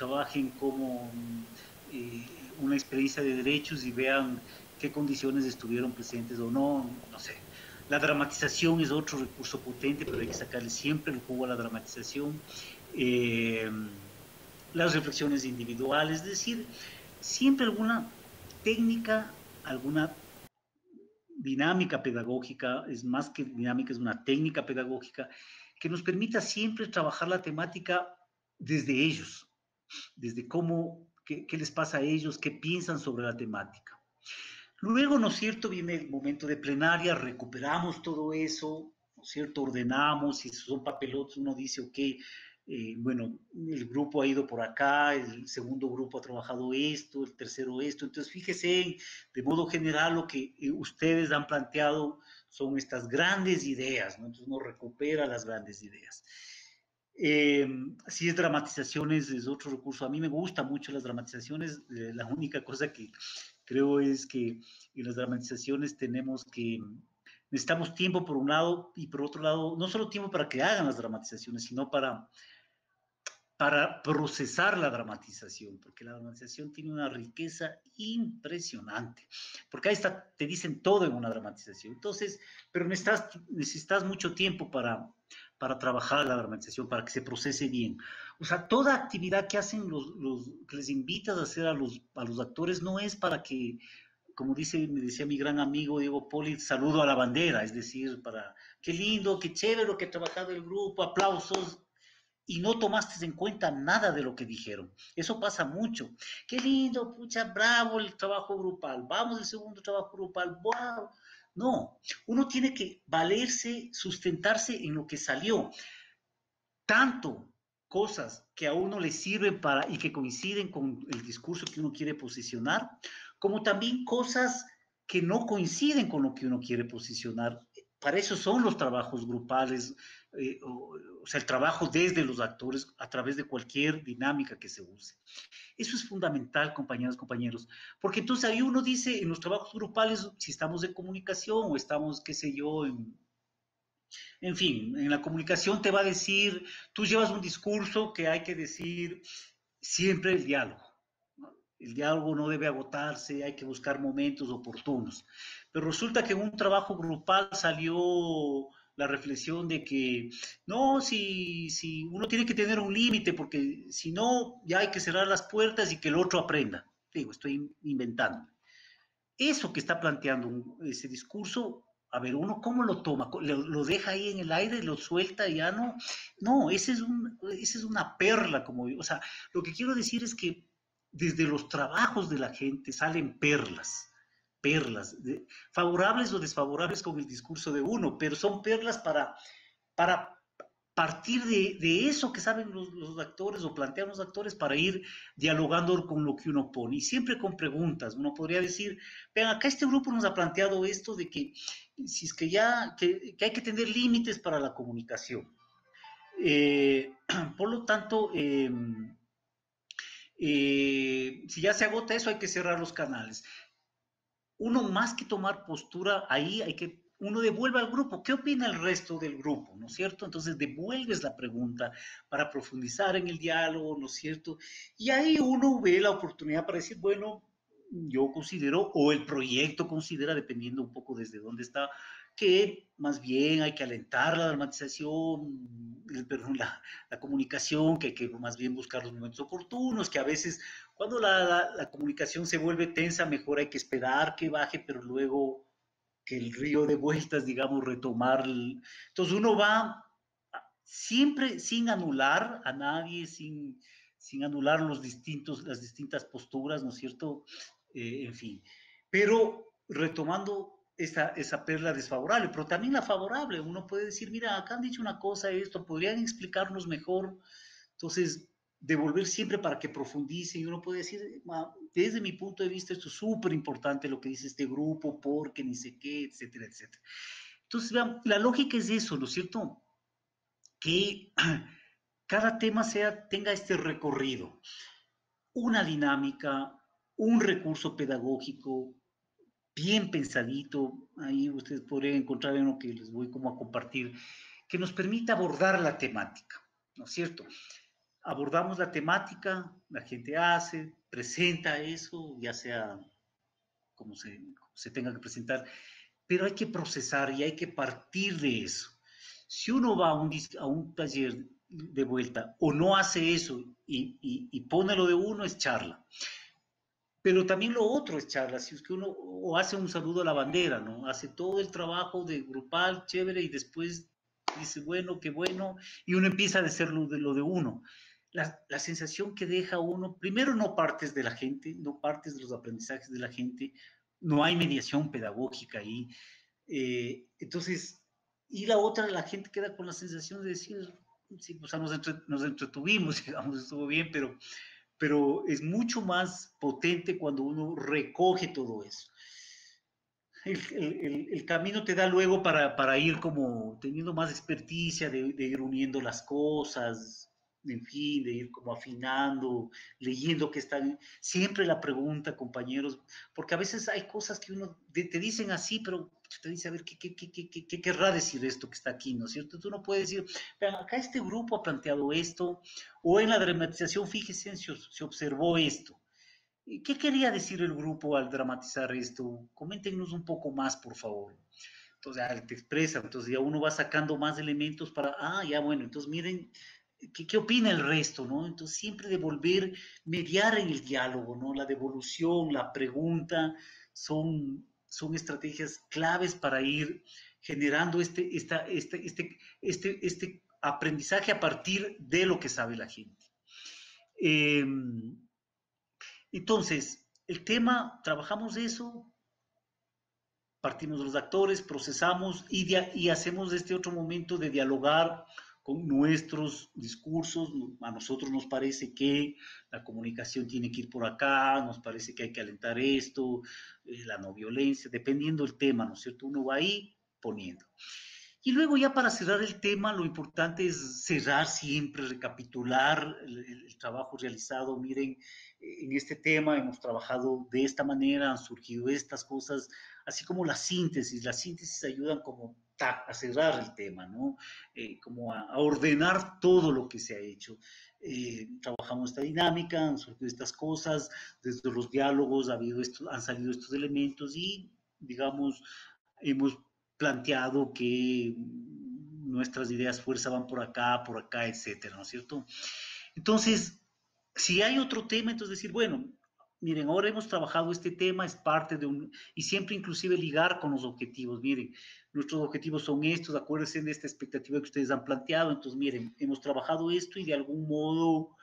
trabajen como eh, una experiencia de derechos y vean qué condiciones estuvieron presentes o no, no sé. La dramatización es otro recurso potente, pero hay que sacarle siempre el jugo a la dramatización. Eh, las reflexiones individuales, es decir, siempre alguna técnica, alguna dinámica pedagógica, es más que dinámica, es una técnica pedagógica que nos permita siempre trabajar la temática desde ellos, desde cómo, qué, les pasa a ellos, qué piensan sobre la temática. Luego, ¿no es cierto?, viene el momento de plenaria, recuperamos todo eso, ¿no es cierto?, ordenamos, si son papelotes, uno dice, ok, eh, bueno, el grupo ha ido por acá, el segundo grupo ha trabajado esto, el tercero esto. Entonces, fíjese, de modo general, lo que eh, ustedes han planteado son estas grandes ideas, ¿no? Entonces uno recupera las grandes ideas. Eh, si es dramatizaciones, es otro recurso. A mí me gustan mucho las dramatizaciones. la única cosa que creo es que en las dramatizaciones tenemos que necesitamos tiempo por un lado y por otro lado, no solo tiempo para que hagan las dramatizaciones, sino para para procesar la dramatización, porque la dramatización tiene una riqueza impresionante, porque ahí está, te dicen todo en una dramatización. Entonces, pero necesitas, necesitas mucho tiempo para, para trabajar la dramatización, para que se procese bien. O sea, toda actividad que hacen los, los que les invitas a hacer a los, a los actores no es para que como dice, me decía mi gran amigo Diego Poli, saludo a la bandera, es decir, para qué lindo, qué chévere lo que ha trabajado el grupo, aplausos, y no tomaste en cuenta nada de lo que dijeron. Eso pasa mucho. Qué lindo, pucha, bravo el trabajo grupal. Vamos al segundo trabajo grupal. Wow. No, uno tiene que valerse, sustentarse en lo que salió. Tanto cosas que a uno le sirven para y que coinciden con el discurso que uno quiere posicionar, como también cosas que no coinciden con lo que uno quiere posicionar. Para eso son los trabajos grupales, eh, o, sea, el trabajo desde los actores a través de cualquier dinámica que se use. Eso es fundamental, compañeras, compañeros, porque entonces ahí uno dice en los trabajos grupales, si estamos de comunicación o estamos, qué sé yo, en, en fin, en la comunicación te va a decir, tú llevas un discurso que hay que decir siempre el diálogo. El diálogo no debe agotarse, hay que buscar momentos oportunos. Pero resulta que en un trabajo grupal salió la reflexión de que no, si, si uno tiene que tener un límite, porque si no, ya hay que cerrar las puertas y que el otro aprenda. Digo, estoy inventando. Eso que está planteando ese discurso, a ver, uno cómo lo toma, lo, deja ahí en el aire, lo suelta y ya no. No, ese es, un, ese es una perla, como, o sea, lo que quiero decir es que desde los trabajos de la gente salen perlas, perlas, favorables o desfavorables con el discurso de uno, pero son perlas para, para partir de, eso que saben los, actores o plantean los actores para ir dialogando con lo que uno pone y siempre con preguntas. Uno podría decir, vean, acá este grupo nos ha planteado esto de que si es que ya que, hay que tener límites para la comunicación. Eh, por lo tanto, em, eh, si ya se agota eso, hay que cerrar los canales. Uno más que tomar postura, ahí hay que, uno devuelve al grupo. ¿Qué opina el resto del grupo? ¿No es cierto? Entonces devuelves la pregunta para profundizar en el diálogo, ¿no es cierto? Y ahí uno ve la oportunidad para decir, bueno, yo considero, o el proyecto considera, dependiendo un poco desde dónde está, que más bien hay que alentar la dramatización, perdón, la, comunicación, que hay que más bien buscar los momentos oportunos, que a veces cuando la, comunicación se vuelve tensa, mejor hay que esperar que baje, pero luego que el río de vueltas, digamos, retomar. Entonces uno va siempre sin anular a nadie, sin, sin anular los distintos, las distintas posturas, ¿no es cierto? Eh, en fin. Pero retomando esa, esa perla desfavorable, pero también la favorable, uno puede decir, mira, acá han dicho una cosa, esto, podrían explicarnos mejor. Entonces, devolver siempre para que profundice y uno puede decir, desde mi punto de vista, esto es súper importante lo que dice este grupo, porque ni sé qué, etcétera, etcétera. Entonces, vean, la lógica es eso, ¿no es cierto? Que cada tema sea, tenga este recorrido, una dinámica, un recurso pedagógico bien pensadito, ahí ustedes podrían encontrar uno que les voy como a compartir, que nos permita abordar la temática, ¿no es cierto? abordamos la temática, la gente hace, presenta eso, ya sea como se, se tenga que presentar, pero hay que procesar y hay que partir de eso. Si uno va a un, a un taller de vuelta o no hace eso y, y, y, pone lo de uno, es charla. Pero también lo otro es charla, si es que uno o hace un saludo a la bandera, ¿no? Hace todo el trabajo de grupal, chévere, y después dice, bueno, qué bueno, y uno empieza a decir lo de, lo de uno. La, la, sensación que deja uno, primero no partes de la gente, no partes de los aprendizajes de la gente, no hay mediación pedagógica ahí. Eh, entonces, y la otra, la gente queda con la sensación de decir, sí, o sea, nos, entre, nos entretuvimos, digamos, estuvo bien, pero, pero es mucho más potente cuando uno recoge todo eso. El, camino te da luego para, para, ir como teniendo más experticia de, ir uniendo las cosas, en fin, de ir como afinando, leyendo que está bien. Siempre la pregunta, compañeros, porque a veces hay cosas que uno te dicen así, pero te dice, a ver, ¿qué, qué, qué, qué, qué querrá decir esto que está aquí, ¿no es cierto? Tú no puedes decir, vean, acá este grupo ha planteado esto, o en la dramatización, fíjense, se, se observó esto. ¿Qué quería decir el grupo al dramatizar esto? Coméntenos un poco más, por favor. Entonces, ya te expresa, entonces ya uno va sacando más elementos para, ah, ya bueno, entonces miren, ¿Qué, ¿Qué, opina el resto? ¿no? Entonces, siempre devolver, mediar en el diálogo, ¿no? La devolución, la pregunta, son, son estrategias claves para ir generando este, esta, este, este, este, este aprendizaje a partir de lo que sabe la gente. Eh, entonces, el tema, trabajamos eso, partimos de los actores, procesamos y hacemos este otro momento de dialogar con nuestros discursos. A nosotros nos parece que la comunicación tiene que ir por acá, nos parece que hay que alentar esto, eh, la no violencia, dependiendo del tema, ¿no es cierto? Uno va ahí poniendo. Y luego ya para cerrar el tema, lo importante es cerrar siempre, recapitular el, el, trabajo realizado. Miren, en este tema hemos trabajado de esta manera, han surgido estas cosas, así como la síntesis. Las síntesis ayudan como a cerrar el tema, ¿no? Eh, como a, ordenar todo lo que se ha hecho. Eh, trabajamos esta dinámica, han surgido estas cosas, desde los diálogos ha habido esto, han salido estos elementos y, digamos, hemos planteado que nuestras ideas fuerza van por acá, por acá, etcétera, ¿no es cierto? Entonces, si hay otro tema, entonces decir, bueno, miren, ahora hemos trabajado este tema, es parte de un, y siempre inclusive ligar con los objetivos, miren, nuestros objetivos son estos, acuérdense de esta expectativa que ustedes han planteado, entonces miren, hemos trabajado esto y de algún modo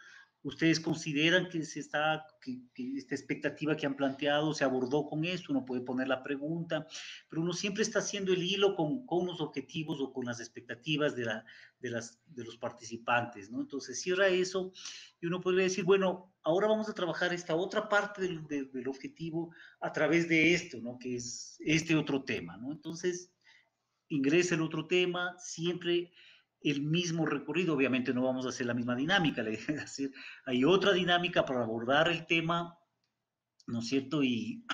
ustedes consideran que, se está, que, que, esta expectativa que han planteado se abordó con esto, uno puede poner la pregunta, pero uno siempre está haciendo el hilo con, con los objetivos o con las expectativas de, la, de, las, de los participantes, ¿no? Entonces cierra eso y uno podría decir, bueno, ahora vamos a trabajar esta otra parte del, del, del objetivo a través de esto, ¿no? Que es este otro tema, ¿no? Entonces ingresa el otro tema, siempre el mismo recorrido, obviamente no vamos a hacer la misma dinámica, hay otra dinámica para abordar el tema, ¿no es cierto? Y,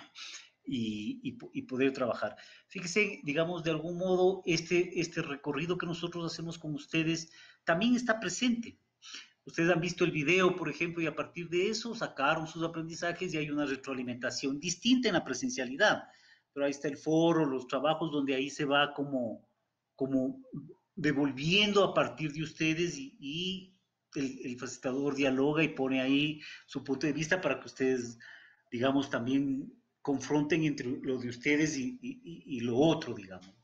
y, poder trabajar. Fíjese, digamos, de algún modo, este, este recorrido que nosotros hacemos con ustedes también está presente. Ustedes han visto el video, por ejemplo, y a partir de eso sacaron sus aprendizajes y hay una retroalimentación distinta en la presencialidad. Pero ahí está el foro, los trabajos donde ahí se va como, como devolviendo a partir de ustedes y, el, facilitador dialoga y pone ahí su punto de vista para que ustedes, digamos, también confronten entre lo de ustedes y, lo otro, digamos.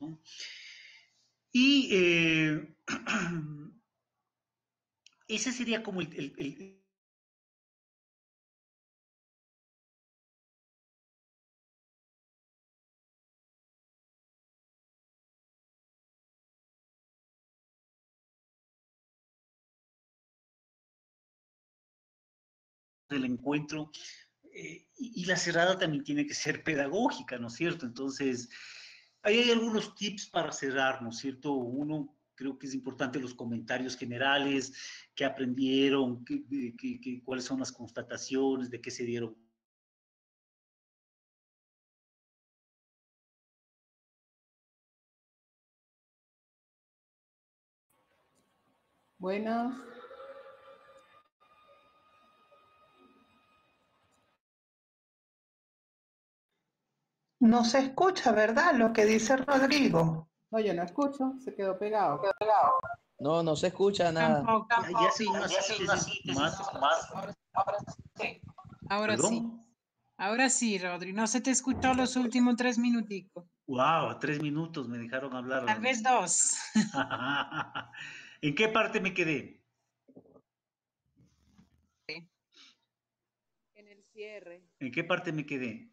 Y eh, ese sería como el del encuentro. Eh, y, la cerrada también tiene que ser pedagógica, ¿no es cierto? Entonces, ahí hay algunos tips para cerrar, ¿no es cierto? Uno, creo que es importante los comentarios generales, qué aprendieron, qué, cuáles son las constataciones, de qué se dieron Buenas. No se escucha, ¿verdad? Lo que dice Rodrigo. No, yo no escucho, se quedó pegado. No, no se escucha nada. Tampoco. Ya sí, más, más. Ahora ¿Perdón? sí. Ahora sí, Rodri. No se te escuchó los últimos tres minuticos. Wow, tres minutos me dejaron hablar. Tal vez dos. ¿En qué parte me quedé? En el cierre. ¿En qué parte me quedé?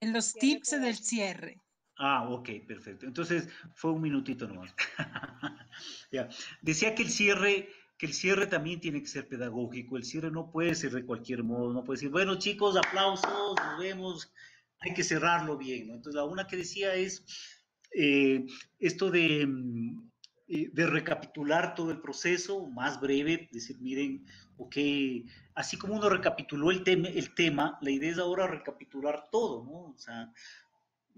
En los tips del cierre. Ah, ok, perfecto. Entonces fue un minutito nomás. ya. Decía que el cierre, que el cierre también tiene que ser pedagógico. El cierre no puede ser de cualquier modo. No puede decir, bueno, chicos, aplausos, nos vemos. Hay que cerrarlo bien. ¿no? Entonces, la una que decía es eh, esto de, mm, eh, de recapitular todo el proceso, más breve, decir, miren, ok, así como uno recapituló el, tema, el tema, la idea es ahora recapitular todo, ¿no? O sea,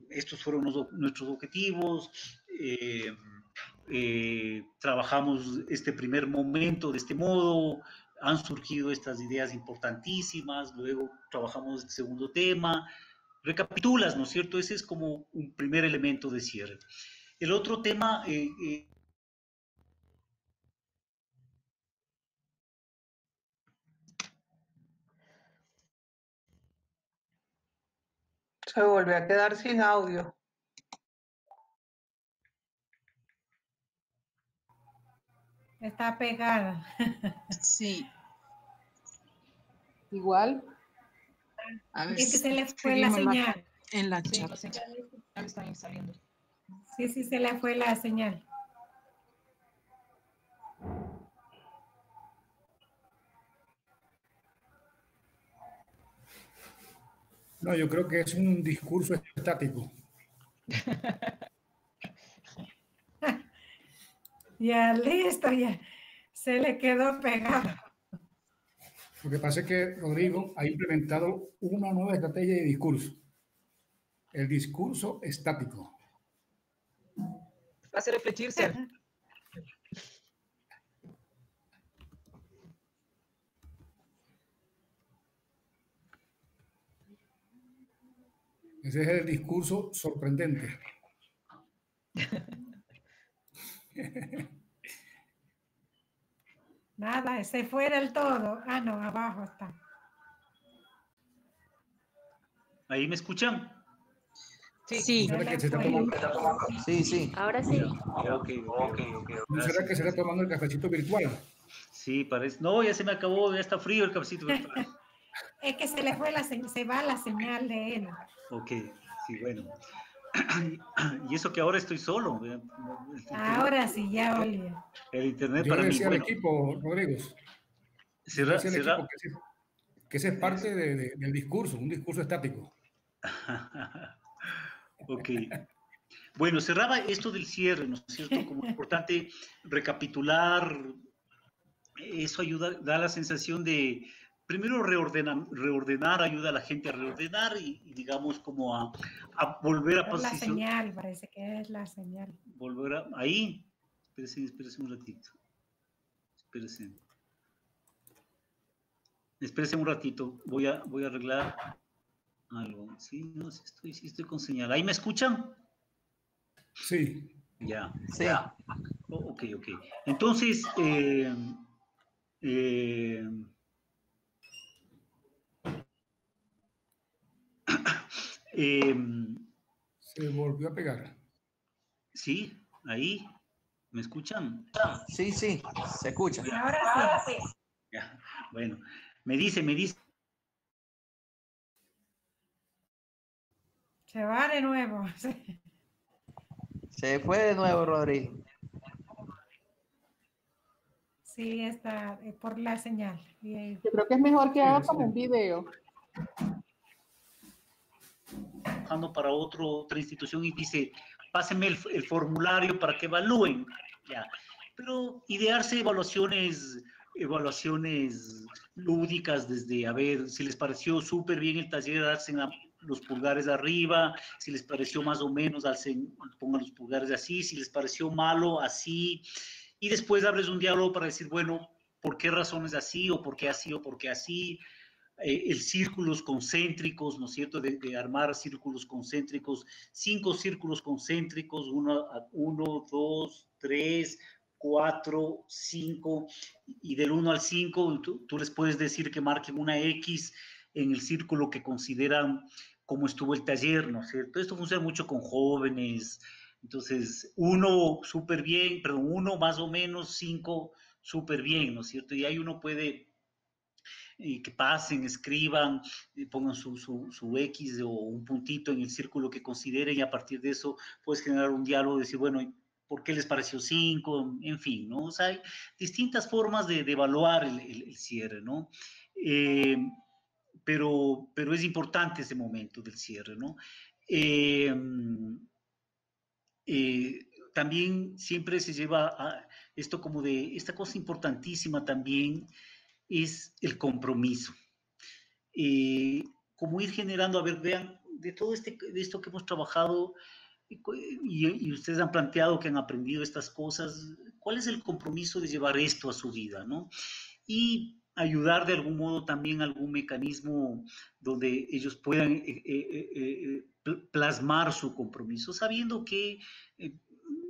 estos fueron los- nuestros objetivos, eh, eh, trabajamos este primer momento de este modo, han surgido estas ideas importantísimas, luego trabajamos el segundo tema, recapitulas, ¿no es cierto? Ese es como un primer elemento de cierre. El otro tema, eh, Se volvió a quedar sin audio. Está pegada. Sí. Igual, A ver, Es que se le fue la señal. En la Sí, chat. Sí, sí, se le fue la señal. No, yo creo que es un discurso estático. Ya, listo, ya. Se le quedó pegado. Lo que pasa es que Rodrigo ha implementado una nueva estrategia de discurso. El discurso estático. Hace refletirse. Ese es el discurso sorprendente. Nada, se fue del todo. Ah, no, abajo está. ¿ahí me escuchan? Sí. ¿No será que se está tomando, Sí, sí. Ahora sí. Ok, ok, ok. no será que se está tomando el cafecito virtual? Sí, parece. No, ya se me acabó, ya está frío el cafecito. Es que se le fue la se, se va la señal de él. ok, sí, bueno. Y eso que ahora estoy solo. ¿eh? Ahora sí, ya olía. El internet Yo para mí. Bueno, equipo, Rodrigo, será, será- equipo que ese, que ese es parte de- de- del discurso, un discurso estático. ok. Bueno, cerraba esto del cierre, ¿no es cierto? Como importante recapitular, eso ayuda, da la sensación de, primero reordenar, reordenar ayuda a la gente a reordenar y, y digamos como a, a volver a Es la posicionar, señal, parece que es la señal. volver a, ahí, espérense, espérense un ratito, espérense. Espérense un ratito, voy a, voy a arreglar algo. Sí, no, sí estoy, sí estoy con señal. ¿Ahí me escuchan? Sí, Ya. Sí. Oh, ok, ok. Entonces, eh, eh, em, se volvió a pegar. sí, ahí, ¿me escuchan? Sí, sí. Se escucha. Ahora sí. Ya, bueno, me dice, me dice. Se va de nuevo. Se fue de nuevo, Rodrigo. Sí, está eh, por la señal. Yo creo que es mejor que haga Sí, como sí. un video. Trabajando para otro, otra institución y dice, pásenme el, el formulario para que evalúen. Ya. Pero idearse evaluaciones, evaluaciones lúdicas desde, a ver, si les pareció súper bien el taller, hacen los pulgares arriba, si les pareció más o menos, hacen, pongan los pulgares así, si les pareció malo, así, y después abres un diálogo para decir, bueno, ¿por qué razones así, o por qué así, o por qué así? Eh, el círculos concéntricos, ¿no es cierto?, de, de, armar círculos concéntricos, cinco círculos concéntricos, uno, uno dos, tres, cuatro, cinco, y del uno al cinco, tú, tú les puedes decir que marquen una X en el círculo que consideran cómo estuvo el taller, ¿no es cierto? Esto funciona mucho con jóvenes, entonces uno súper bien, perdón, uno más o menos, cinco súper bien, ¿no es cierto? Y ahí uno puede eh, que pasen, escriban, eh, pongan su, su, su, X o un puntito en el círculo que consideren y a partir de eso puedes generar un diálogo, decir, bueno, ¿por qué les pareció cinco? En fin, ¿no? O sea, hay distintas formas de, de evaluar el, el, el, cierre, ¿no? Eh, pero, pero es importante ese momento del cierre, ¿no? Eh, eh, también siempre se lleva a esto como de, esta cosa importantísima también es el compromiso. Eh, como ir generando, a ver, vean, de todo este, de esto que hemos trabajado y, ustedes han planteado que han aprendido estas cosas, ¿cuál es el compromiso de llevar esto a su vida, no? Y ayudar de algún modo también algún mecanismo donde ellos puedan eh, eh, eh, plasmar su compromiso, sabiendo que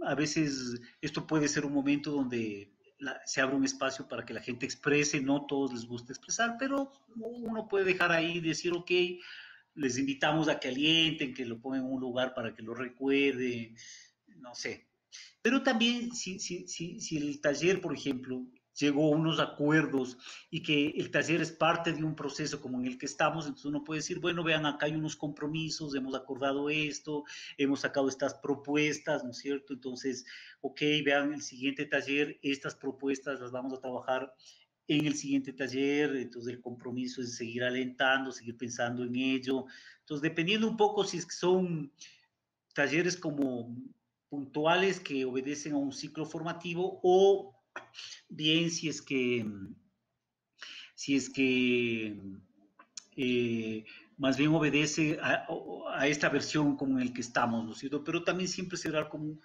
a veces esto puede ser un momento donde se abre un espacio para que la gente exprese, no todos les gusta expresar, pero uno puede dejar ahí decir, ok, les invitamos a que alienten, que lo pongan en un lugar para que lo recuerden, no sé. Pero también si, si, si, si el taller, por ejemplo, llegó a unos acuerdos y que el taller es parte de un proceso como en el que estamos, entonces uno puede decir, bueno, vean, acá hay unos compromisos, hemos acordado esto, hemos sacado estas propuestas, ¿no es cierto? Entonces, ok, vean el siguiente taller, estas propuestas las vamos a trabajar en el siguiente taller, entonces el compromiso es seguir alentando, seguir pensando en ello. Entonces, dependiendo un poco si son talleres como puntuales que obedecen a un ciclo formativo o bien si es que, si es que eh, más bien obedece a, a, esta versión como en el que estamos, ¿no es cierto? Pero también siempre será como,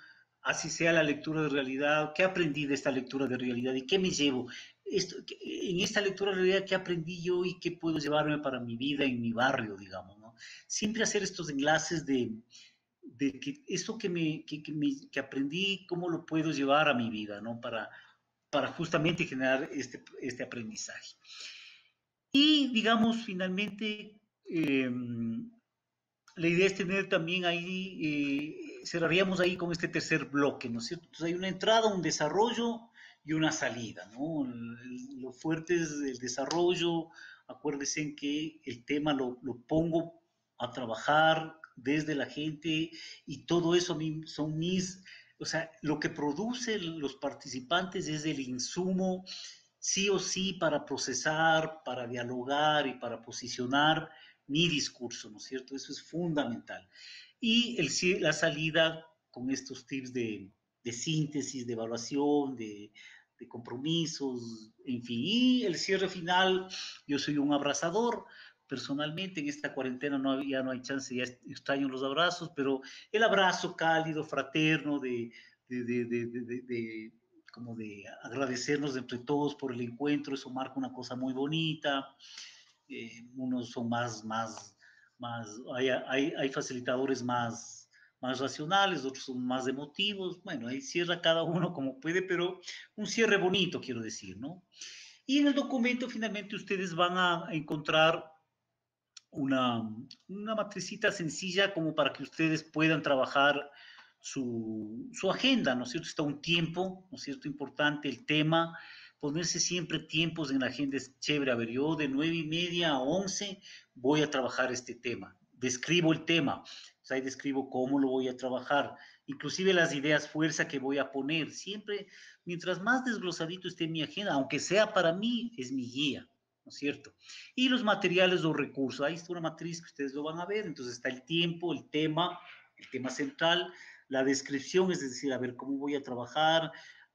así sea la lectura de realidad, ¿qué aprendí de esta lectura de realidad y qué me llevo? Esto, en esta lectura de realidad, ¿qué aprendí yo y qué puedo llevarme para mi vida en mi barrio, digamos, ¿no? Siempre hacer estos enlaces de, de que esto que, me, que, que, me, que aprendí, ¿cómo lo puedo llevar a mi vida, ¿no? Para, para justamente generar este, este aprendizaje. Y digamos, finalmente, eh, la idea es tener también ahí, eh, cerraríamos ahí con este tercer bloque, ¿no es cierto? Entonces hay una entrada, un desarrollo y una salida, ¿no? Lo fuerte es el desarrollo, acuérdense en que el tema lo, lo pongo a trabajar desde la gente y todo eso son mis o sea, lo que producen los participantes es el insumo sí o sí para procesar, para dialogar y para posicionar mi discurso, ¿no es cierto? Eso es fundamental. Y el, la salida con estos tips de, de síntesis, de evaluación, de, de, compromisos, en fin. Y el cierre final, yo soy un abrazador, personalmente en esta cuarentena no, ya no hay chance, ya extraño los abrazos, pero el abrazo cálido, fraterno, de, de, de, de, como de agradecernos entre todos por el encuentro, eso marca una cosa muy bonita. Eh, unos son más, más, más, hay, hay, hay, facilitadores más, más racionales, otros son más emotivos. Bueno, ahí cierra cada uno como puede, pero un cierre bonito, quiero decir, ¿no? Y en el documento finalmente ustedes van a encontrar una, una matricita sencilla como para que ustedes puedan trabajar su, su, agenda, ¿no es cierto? Está un tiempo, ¿no es cierto? Importante el tema, ponerse siempre tiempos en la agenda es chévere. A ver, yo de nueve y media a once voy a trabajar este tema. Describo el tema, o sea, ahí describo cómo lo voy a trabajar, inclusive las ideas fuerza que voy a poner. Siempre, mientras más desglosadito esté mi agenda, aunque sea para mí, es mi guía. ¿No es cierto? Y los materiales o recursos, ahí está una matriz que ustedes lo van a ver, entonces está el tiempo, el tema, el tema central, la descripción, es decir, a ver cómo voy a trabajar,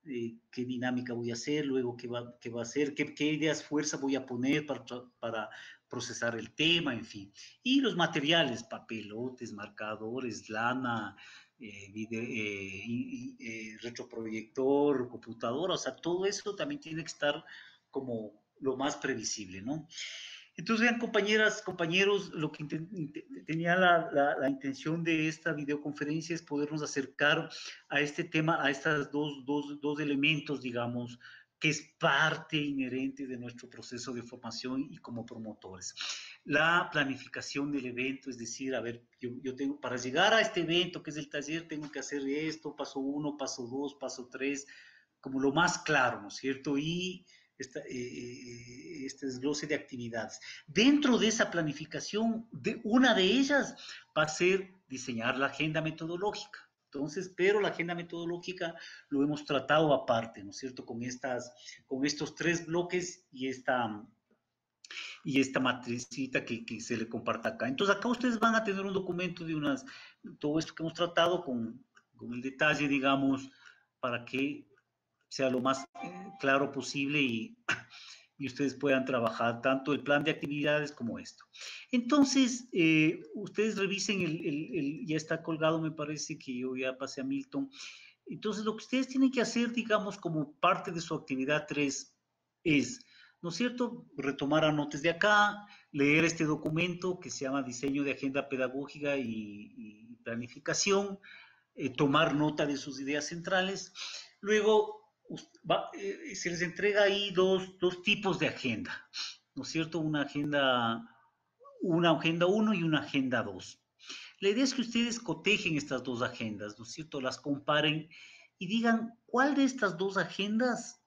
eh, qué dinámica voy a hacer, luego qué va, qué va a hacer, qué, qué, ideas fuerza voy a poner para, para procesar el tema, en fin. Y los materiales, papelotes, marcadores, lana, eh, eh, retroproyector, computadora, o sea, todo eso también tiene que estar como lo más previsible, ¿no? Entonces, vean, compañeras, compañeros, lo que tenía la, la, intención de esta videoconferencia es podernos acercar a este tema, a estos dos, dos, dos elementos, digamos, que es parte inherente de nuestro proceso de formación y como promotores. La planificación del evento, es decir, a ver, yo, yo, tengo, para llegar a este evento, que es el taller, tengo que hacer esto, paso uno, paso dos, paso tres, como lo más claro, ¿no es cierto? Y esta, eh, este desglose de actividades. Dentro de esa planificación, de, una de ellas va a ser diseñar la agenda metodológica. Entonces, pero la agenda metodológica lo hemos tratado aparte, ¿no es cierto? Con, estas, con estos tres bloques y esta, y esta matricita que, que, se le comparta acá. Entonces, acá ustedes van a tener un documento de unas, todo esto que hemos tratado con, con el detalle, digamos, para que sea lo más eh, claro posible y, y, ustedes puedan trabajar tanto el plan de actividades como esto. Entonces, eh, ustedes revisen, el, el, ya está colgado, me parece que yo ya pasé a Milton. Entonces, lo que ustedes tienen que hacer, digamos, como parte de su actividad 3 es, ¿no es cierto?, retomar anotes de acá, leer este documento que se llama Diseño de Agenda Pedagógica y, y Planificación, eh, tomar nota de sus ideas centrales. Luego, eh, se les entrega ahí dos, dos, tipos de agenda, ¿no es cierto? Una agenda, una agenda 1 y una agenda 2. La idea es que ustedes cotejen estas dos agendas, ¿no es cierto? Las comparen y digan cuál de estas dos agendas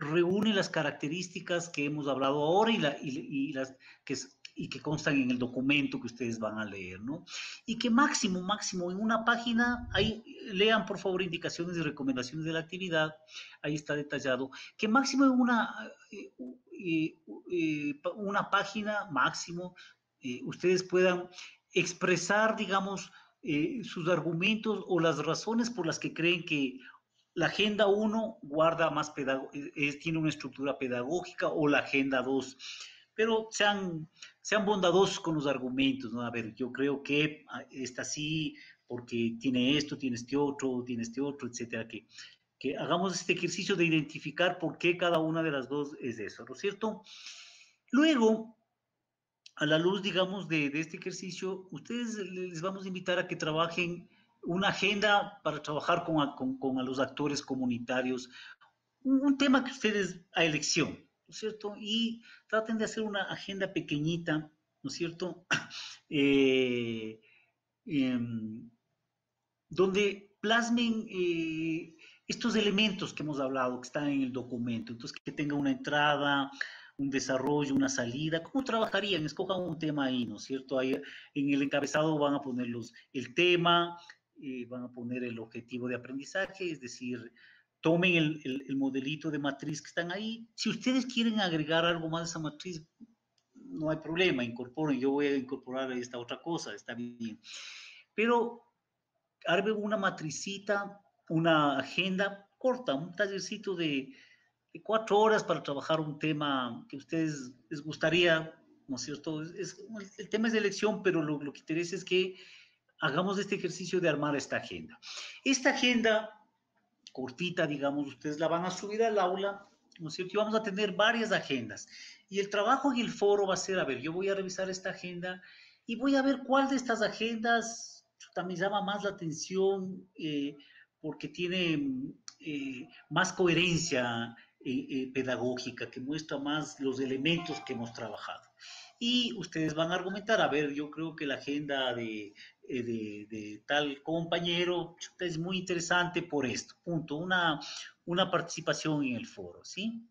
reúne las características que hemos hablado ahora y, y las que, y que constan en el documento que ustedes van a leer, ¿no? Y que máximo, máximo, en una página, ahí lean por favor indicaciones y recomendaciones de la actividad, ahí está detallado, que máximo en una, eh, eh, eh, una página, máximo, ustedes puedan expresar, digamos, sus argumentos o las razones por las que creen que la Agenda 1 guarda más tiene una estructura pedagógica o la Agenda 2 pero sean, sean bondadosos con los argumentos, ¿no? A ver, yo creo que ah, está así porque tiene esto, tiene este otro, tiene este otro, etcétera, que, que hagamos este ejercicio de identificar por qué cada una de las dos es eso, ¿no es cierto? Luego, a la luz, digamos, de, de este ejercicio, ustedes les vamos a invitar a que trabajen una agenda para trabajar con, con, con los actores comunitarios, un, un tema que ustedes a elección, ¿no es cierto? Y traten de hacer una agenda pequeñita, ¿no es cierto? Eh, em, donde plasmen eh, estos elementos que hemos hablado, que están en el documento. Entonces, que tenga una entrada, un desarrollo, una salida. ¿Cómo trabajarían? Escojan un tema ahí, ¿no es cierto? Ahí, en el encabezado van a poner el tema, eh, van a poner el objetivo de aprendizaje, es decir, tomen el, modelito de matriz que están ahí. Si ustedes quieren agregar algo más a esa matriz, no hay problema, incorporen. Yo voy a incorporar esta otra cosa, está bien. Pero armen una matricita, una agenda corta, un tallercito de, cuatro horas para trabajar un tema que a ustedes les gustaría, ¿no es cierto? Es, el tema es de elección, pero lo, lo que interesa es que hagamos este ejercicio de armar esta agenda. Esta agenda cortita, digamos, ustedes la van a subir al aula, ¿no es cierto? Y vamos a tener varias agendas. Y el trabajo en el foro va a ser, a ver, yo voy a revisar esta agenda y voy a ver cuál de estas agendas también llama más la atención eh, porque tiene eh, más coherencia eh, pedagógica, que muestra más los elementos que hemos trabajado. Y ustedes van a argumentar, a ver, yo creo que la agenda de eh, de, tal compañero es muy interesante por esto, punto, una, una participación en el foro, ¿sí?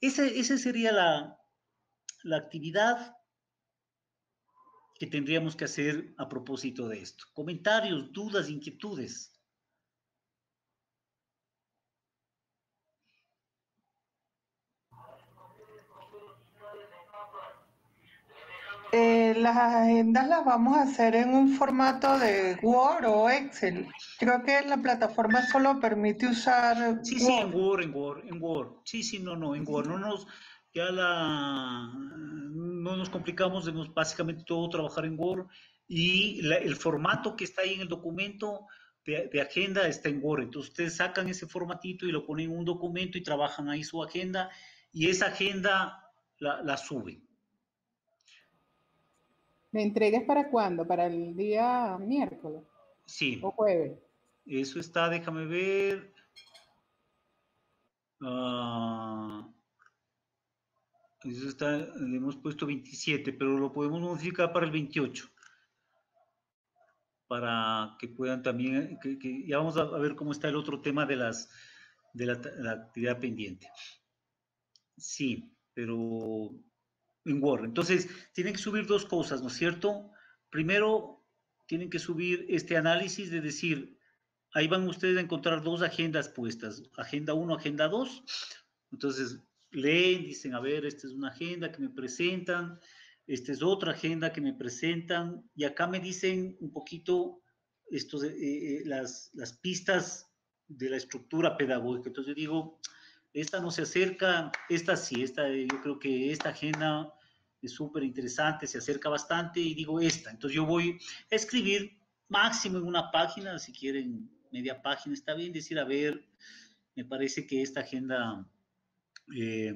Esa sería la, la actividad que tendríamos que hacer a propósito de esto. Comentarios, dudas, inquietudes. Eh, las agendas las vamos a hacer en un formato de Word o Excel. Creo que la plataforma solo permite usar. Sí, sí, en Word, en Word, en Word. Sí, sí, no, no, en Word. No nos, ya la, no nos complicamos, debemos básicamente todo trabajar en Word y el formato que está ahí en el documento de, de, agenda está en Word. Entonces ustedes sacan ese formatito y lo ponen en un documento y trabajan ahí su agenda y esa agenda la, la suben. ¿Me entregues para cuándo? ¿Para el día miércoles Sí, o jueves? eso está, déjame ver. Ah, eso está, le hemos puesto 27, pero lo podemos modificar para el 28. Para que puedan también, que, que- ya vamos a, a ver cómo está el otro tema de las de la, la actividad pendiente. Sí, pero en Word. Entonces, tienen que subir dos cosas, ¿no es cierto? Primero, tienen que subir este análisis de decir, ahí van ustedes a encontrar dos agendas puestas, agenda 1, agenda 2. Entonces, leen, dicen, a ver, esta es una agenda que me presentan, esta es otra agenda que me presentan, y acá me dicen un poquito estos, eh, eh, las, las pistas de la estructura pedagógica. Entonces yo digo, esta no se acerca, esta sí, esta, eh, yo creo que esta agenda es súper interesante, se acerca bastante, y digo esta. Entonces yo voy a escribir máximo en una página, si quieren media página, está bien decir, a ver, me parece que esta agenda eh,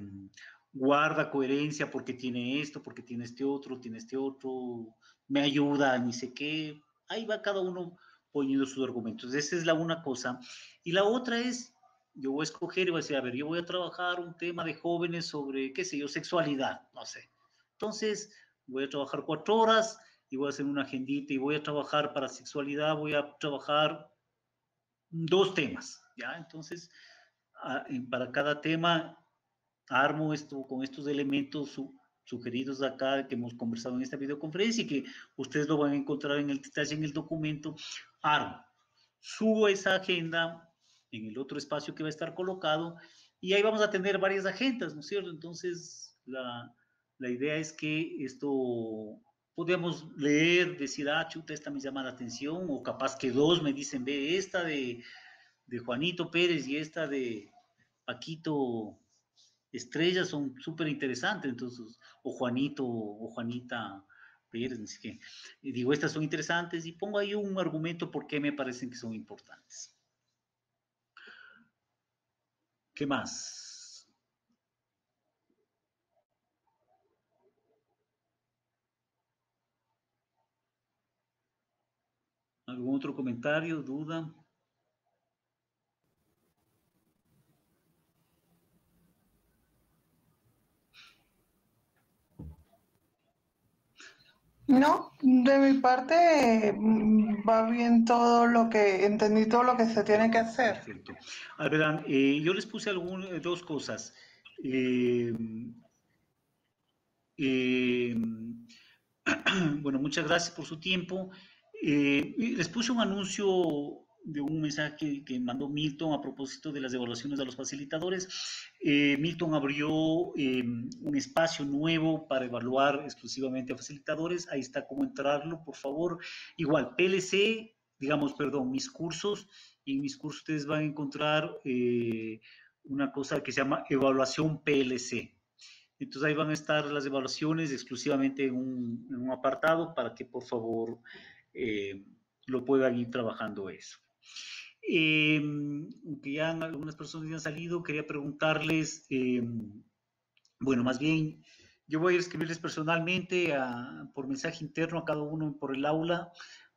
guarda coherencia porque tiene esto, porque tiene este otro, tiene este otro, me ayuda, ni sé qué. Ahí va cada uno poniendo sus argumentos. Esa es la una cosa. Y la otra es, yo voy a escoger y voy a decir, a ver, yo voy a trabajar un tema de jóvenes sobre, qué sé yo, sexualidad, no sé. Entonces, voy a trabajar cuatro horas y voy a hacer una agendita y voy a trabajar para sexualidad, voy a trabajar dos temas, ¿ya? Entonces, para cada tema, armo esto con estos elementos su- sugeridos acá que hemos conversado en esta videoconferencia y que ustedes lo van a encontrar en el detalle en el documento, armo, subo esa agenda en el otro espacio que va a estar colocado y ahí vamos a tener varias agendas, ¿no es cierto? Entonces, la, la idea es que esto podemos leer, decir, ah, chuta, esta me llama la atención, o capaz que dos me dicen, ve, esta de, de Juanito Pérez y esta de Paquito Estrella son súper interesantes, entonces, o Juanito, o Juanita Pérez, qué. Y digo, estas son interesantes y pongo ahí un argumento por qué me parecen que son importantes. ¿Qué más? ¿Algún otro comentario, duda? No, de mi parte mm, va bien todo lo que, entendí todo lo que se tiene que hacer. Perfecto. A ver, verán, eh, yo les puse algún- eh, dos cosas. Eh, eh, bueno, muchas gracias por su tiempo. Les puse un anuncio de un mensaje que, mandó Milton a propósito de las evaluaciones de los facilitadores. Eh, Milton abrió eh, un espacio nuevo para evaluar exclusivamente a facilitadores. Ahí está cómo entrarlo, por favor. Igual, PLC, digamos, perdón, mis cursos. Y en mis cursos ustedes van a encontrar eh, una cosa que se llama evaluación PLC. Entonces ahí van a estar las evaluaciones exclusivamente en un, en un apartado para que por favor lo puedan ir trabajando eso. Eh, aunque ya algunas personas ya han salido, quería preguntarles, eh, bueno, más bien, yo voy a escribirles personalmente a- por mensaje interno a cada uno por el aula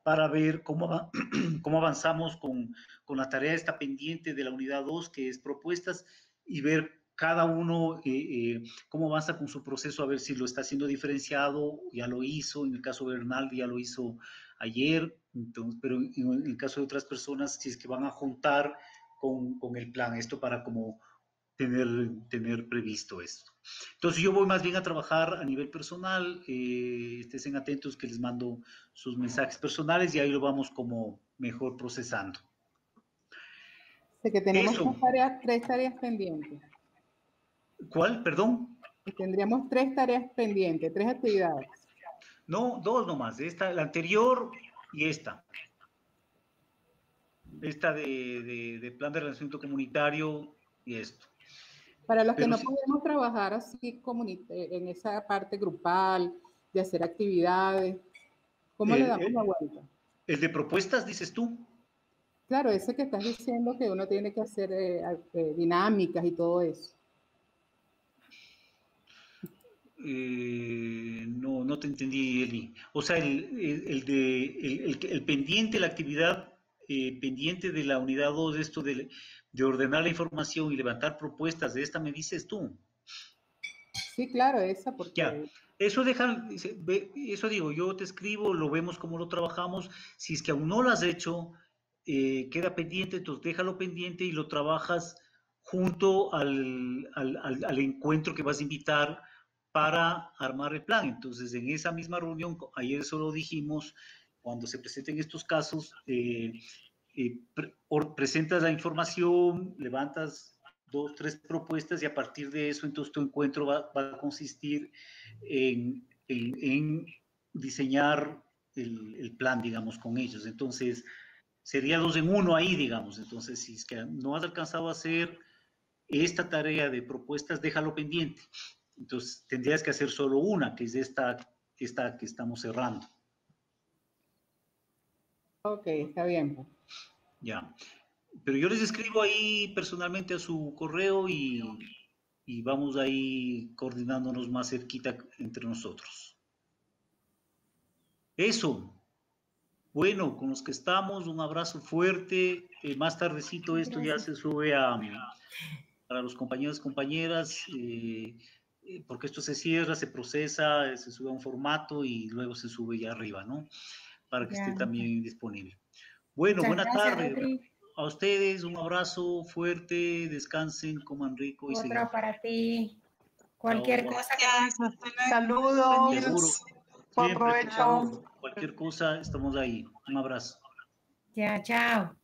para ver cómo, cómo avanzamos con, con la tarea esta pendiente de la unidad 2, que es propuestas, y ver cada uno eh, eh, cómo avanza con su proceso, a ver si lo está haciendo diferenciado, ya lo hizo, en el caso de Bernal ya lo hizo ayer, entonces, pero en, el caso de otras personas, si es que van a juntar con, con el plan, esto para como tener, tener previsto esto. Entonces yo voy más bien a trabajar a nivel personal, eh, estén atentos que les mando sus mensajes personales y ahí lo vamos como mejor procesando. Sé que tenemos tres tareas, tres tareas pendientes. ¿Cuál? Perdón. Y tendríamos tres tareas pendientes, tres actividades. No, dos nomás, esta, la anterior y esta. Esta de, de- de plan de relacionamiento comunitario y esto. Para los que no sí. podemos trabajar así eh, en esa parte grupal, de hacer actividades, ¿cómo Eh, le damos eh. la vuelta? El de propuestas, dices tú. Claro, ese que estás diciendo que uno tiene que hacer eh, eh, dinámicas y todo eso. Eh, no, no te entendí, Eli. O sea, el, el- el de, el, pendiente, la actividad eh, pendiente de la unidad 2, esto de, de ordenar la información y levantar propuestas, de esta me dices tú. Sí, claro, esa, porque Ya. Eso deja, eso digo, yo te escribo, lo vemos cómo lo trabajamos. Si es que aún no lo has hecho, eh, queda pendiente, entonces déjalo pendiente y lo trabajas junto al, al- al- al encuentro que vas a invitar para armar el plan. Entonces, en esa misma reunión, ayer eso lo dijimos, cuando se presenten estos casos, eh, eh, presentas la información, levantas dos, tres propuestas y a partir de eso, entonces tu encuentro va, a consistir en diseñar el, el plan, digamos, con ellos. Entonces, sería dos en uno ahí, digamos. Entonces, si es que no has alcanzado a hacer esta tarea de propuestas, déjalo pendiente. Entonces, tendrías que hacer solo una, que es esta, esta que estamos cerrando. ok, está bien. pues. Ya. Pero yo les escribo ahí personalmente a su correo y, y vamos ahí coordinándonos más cerquita entre nosotros. Eso. Bueno, con los que estamos, un abrazo fuerte. Eh, más tardecito esto ya se sube a, para los compañeros y compañeras, eh, porque esto se cierra, se procesa, eh, se sube a un formato y luego se sube ya arriba, ¿no? Para que Ya. esté también disponible. Bueno, Muchas buena gracias, tarde. Rodri. A ustedes un abrazo fuerte, descansen, coman rico y Otro seguimos. para ti. Cualquier Chao. cosa que Saludos. Buen Siempre, provecho. por favor, Cualquier cosa, estamos ahí. Un abrazo. Ya, chao.